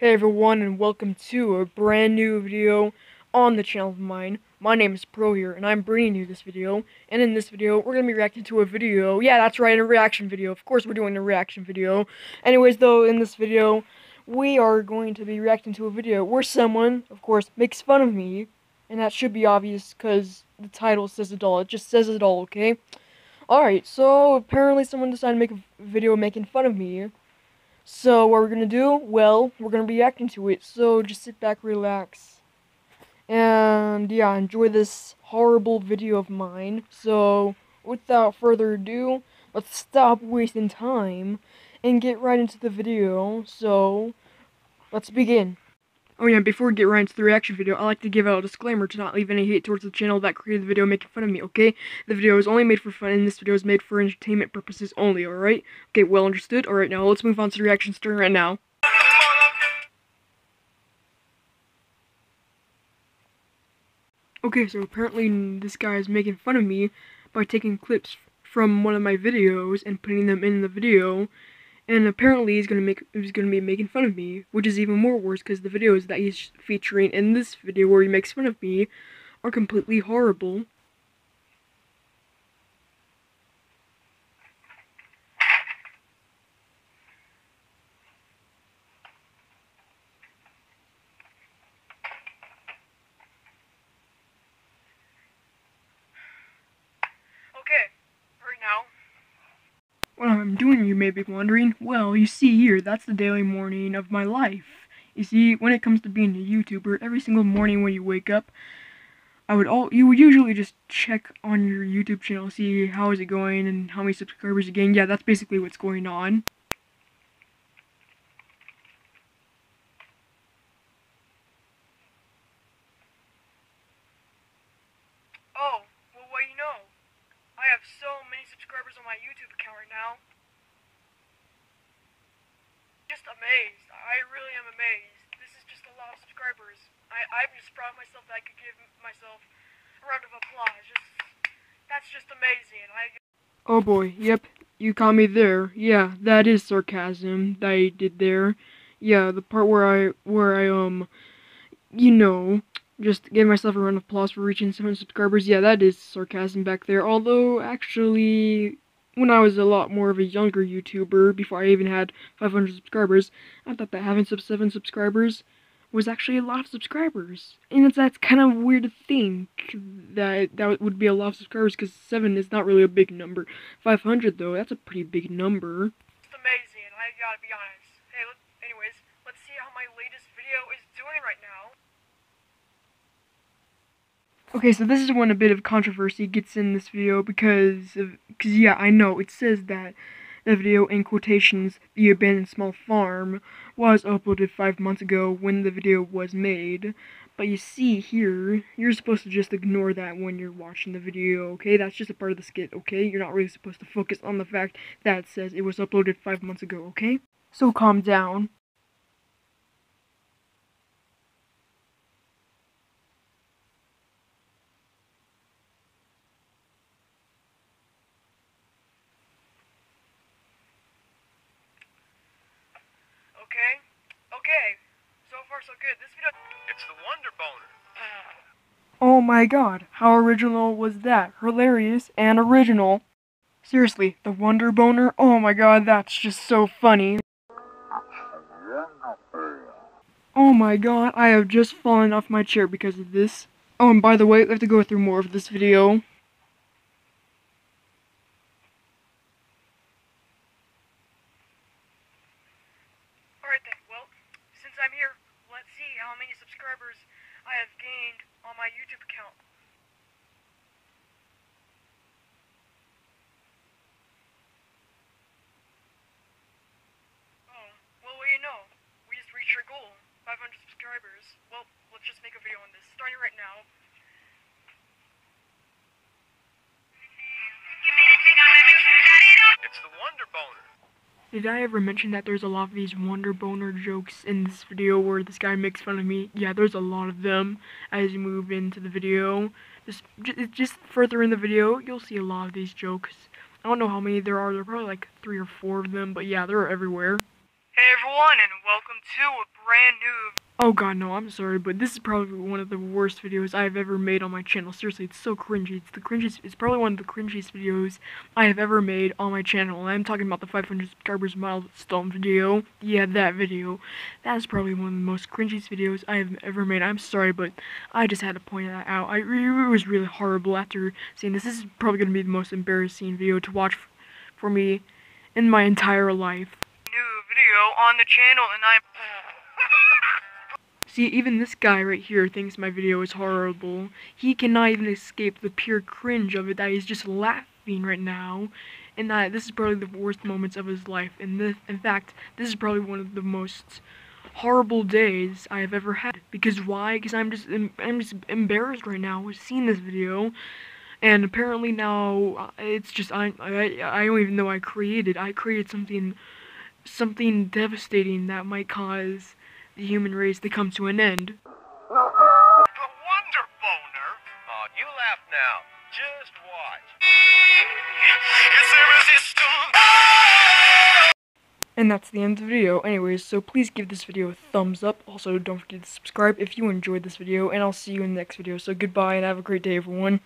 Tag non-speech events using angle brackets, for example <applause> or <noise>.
Hey everyone and welcome to a brand new video on the channel of mine. My name is Pro here and I'm bringing you this video. And in this video, we're going to be reacting to a video. Yeah, that's right, a reaction video. Of course we're doing a reaction video. Anyways though, in this video, we are going to be reacting to a video where someone, of course, makes fun of me. And that should be obvious because the title says it all. It just says it all, okay? Alright, so apparently someone decided to make a video making fun of me. So what we're gonna do? Well, we're gonna be reacting to it. So just sit back, relax, and yeah, enjoy this horrible video of mine. So without further ado, let's stop wasting time and get right into the video. So let's begin. Oh yeah, before we get right into the reaction video, i like to give out a disclaimer to not leave any hate towards the channel that created the video making fun of me, okay? The video is only made for fun, and this video is made for entertainment purposes only, alright? Okay, well understood? Alright, now let's move on to the reaction starting right now. Okay, so apparently this guy is making fun of me by taking clips from one of my videos and putting them in the video and apparently he's gonna make he's gonna be making fun of me, which is even more worse because the videos that he's featuring in this video where he makes fun of me are completely horrible. Okay, right now what I'm doing, you may be wondering? Well, you see here, that's the daily morning of my life. You see, when it comes to being a YouTuber, every single morning when you wake up, I would all you would usually just check on your YouTube channel, see how is it going and how many subscribers you gain. Yeah, that's basically what's going on. Oh, well, what you know? I have so many subscribers on my YouTube account right now. Just amazed. I really am amazed. This is just a lot of subscribers. I, I'm just proud of myself that I could give myself a round of applause. Just That's just amazing. I... Oh boy, yep, you caught me there. Yeah, that is sarcasm that I did there. Yeah, the part where I, where I, um, you know, just gave myself a round of applause for reaching 7 subscribers. Yeah, that is sarcasm back there. Although, actually, when I was a lot more of a younger YouTuber, before I even had 500 subscribers, I thought that having sub 7 subscribers was actually a lot of subscribers. And it's, that's kind of weird to think that that would be a lot of subscribers because 7 is not really a big number. 500, though, that's a pretty big number. It's amazing, I gotta be honest. Hey, let, anyways, let's see how my latest video is doing right now. Okay, so this is when a bit of controversy gets in this video because of, because yeah, I know it says that the video in quotations, the abandoned small farm, was uploaded five months ago when the video was made. But you see here, you're supposed to just ignore that when you're watching the video, okay? That's just a part of the skit, okay? You're not really supposed to focus on the fact that it says it was uploaded five months ago, okay? So calm down. Okay? Okay. So far so good. This video It's the Wonder Boner. <sighs> Oh my god, how original was that? Hilarious and original. Seriously, the Wonder Boner? Oh my god, that's just so funny. Oh my god, I have just fallen off my chair because of this. Oh, and by the way, we have to go through more of this video. I'm here, let's see how many subscribers I have gained on my YouTube account. Oh, well, what do you know? We just reached our goal, 500 subscribers. Well, let's just make a video on this, starting right now. It's the Wonder Boner. Did I ever mention that there's a lot of these Wonder Boner jokes in this video where this guy makes fun of me? Yeah, there's a lot of them as you move into the video. Just, just further in the video, you'll see a lot of these jokes. I don't know how many there are. There are probably like three or four of them, but yeah, they're everywhere. Hey everyone, and welcome to a brand new. Oh god, no, I'm sorry, but this is probably one of the worst videos I've ever made on my channel. Seriously, it's so cringy. It's the cringiest. It's probably one of the cringiest videos I have ever made on my channel. And I'm talking about the 500 subscribers milestone video. Yeah, that video. That is probably one of the most cringiest videos I have ever made. I'm sorry, but I just had to point that out. I it was really horrible after seeing this. This is probably gonna be the most embarrassing video to watch for me in my entire life New video on the channel and I'm... <laughs> See, even this guy right here thinks my video is horrible. He cannot even escape the pure cringe of it that he's just laughing right now. And that this is probably the worst moments of his life. And this, in fact, this is probably one of the most horrible days I have ever had. Because why? Because I'm just I'm just embarrassed right now with seeing this video. And apparently now uh, it's just I I I don't even know I created. I created something something devastating that might cause the human race to come to an end. The Wonder Boner? Oh, you laugh now. Just watch. And that's the end of the video. Anyways, so please give this video a thumbs up. Also, don't forget to subscribe if you enjoyed this video, and I'll see you in the next video. So goodbye, and have a great day, everyone.